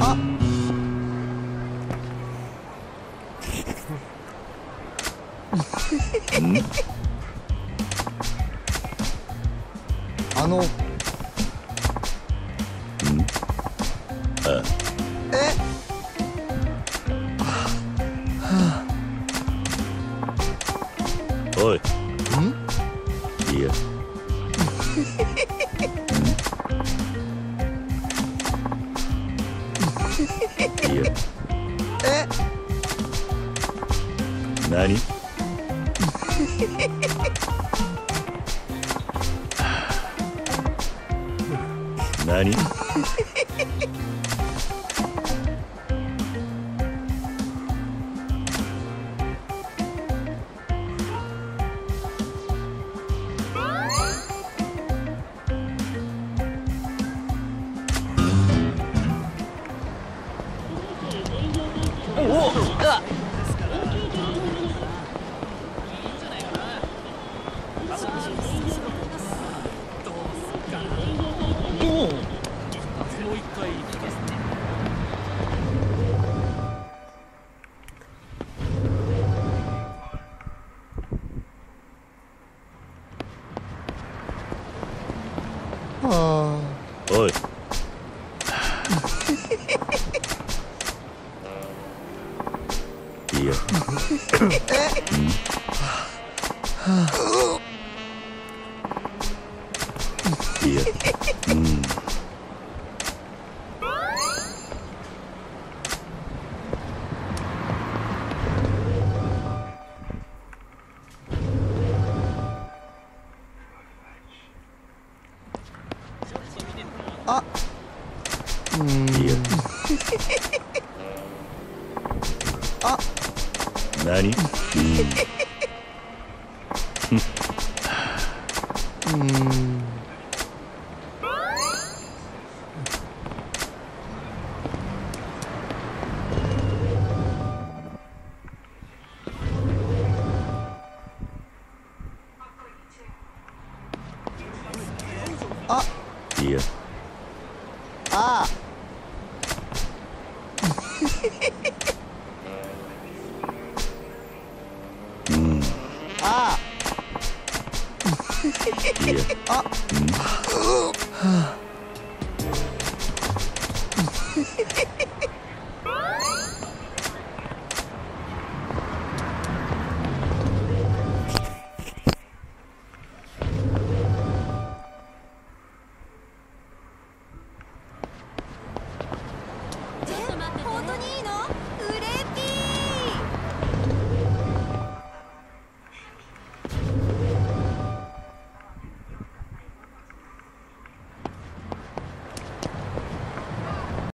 あ。の。おいいいやえ？何？何？あおいい。あ何？うん。あいやあ。う あ ああ 本当にいいの？